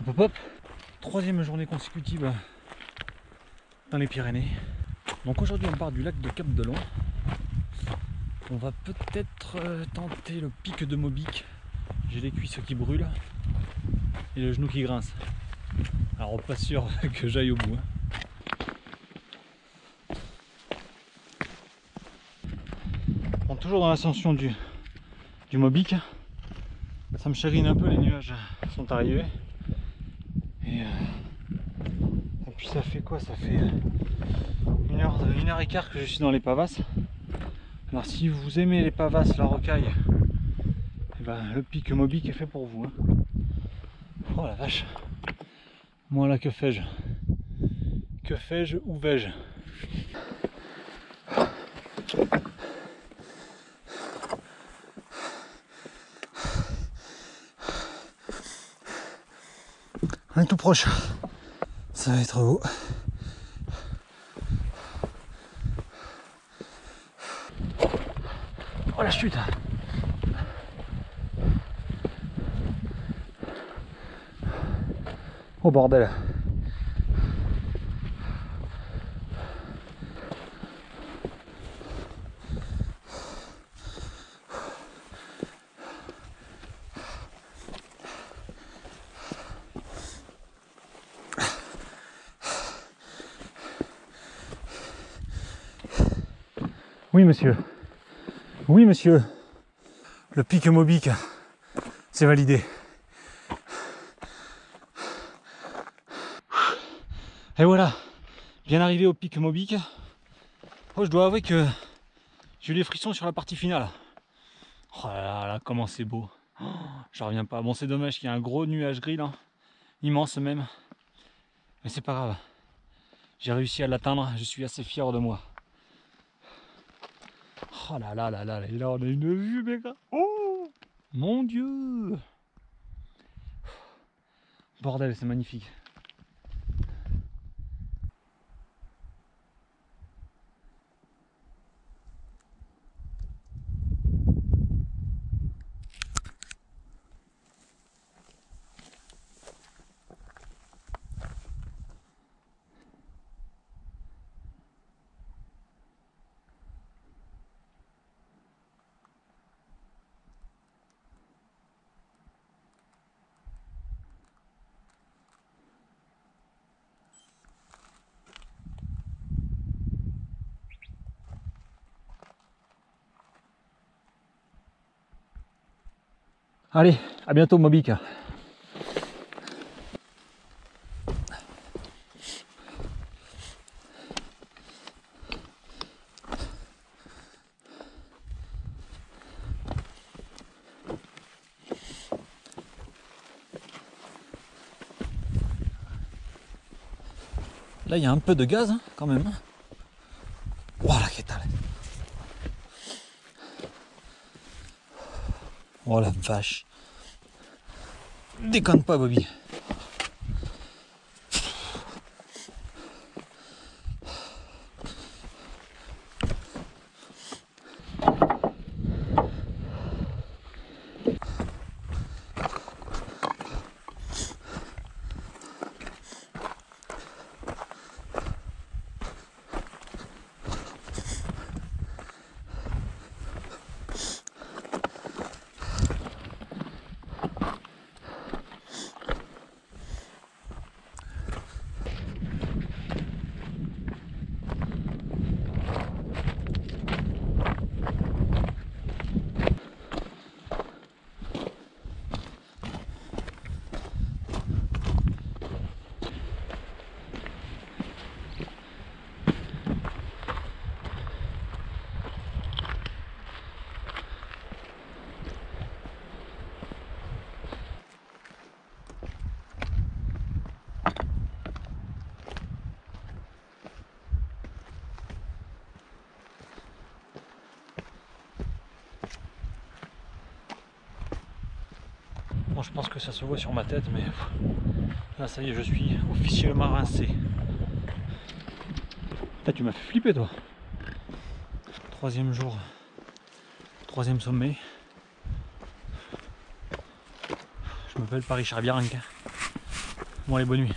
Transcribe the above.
Hop hop hop. Troisième journée consécutive dans les Pyrénées. Donc aujourd'hui on part du lac de Cap de. On va peut-être euh, tenter le pic de Mobic. J'ai les cuisses qui brûlent et le genou qui grince. Alors pas sûr que j'aille au bout. hein. Bon, toujours dans l'ascension du, du Mobic. Ça me chérine un peu, les nuages sont arrivés. Et, euh, et ça fait quoi Ça fait euh, une heure, une heure et quart que je suis dans les pavasses. Alors si vous aimez les pavasses, la rocaille, eh ben, le pic Mobic est fait pour vous. hein. Oh la vache Moi là que fais-je? Que fais-je Où vais-je? On est tout proche. Ça va être beau. Oh la chute Oh bordel Oui monsieur. Oui monsieur. Le pic Mobic, c'est validé. Et voilà, bien arrivé au pic Mobic. Oh, je dois avouer que j'ai eu les frissons sur la partie finale. Oh là là, comment c'est beau. Oh, J'en reviens pas. Bon, c'est dommage qu'il y ait un gros nuage gris là, immense même. Mais c'est pas grave. J'ai réussi à l'atteindre, je suis assez fier de moi. Oh là là là là, et là on a une vue, mes gars. Oh mon dieu Bordel, c'est magnifique. Allez, à bientôt Mobic. Là, il y a un peu de gaz hein, quand même. Voilà, qu'est-ce Oh la vache. Déconne pas, Bobby. Je pense que ça se voit sur ma tête, mais là, ça y est, je suis officiellement rincé. Putain, tu m'as fait flipper, toi. Troisième jour, troisième sommet. Je m'appelle Paris Charbianque. Bon allez, bonne nuit.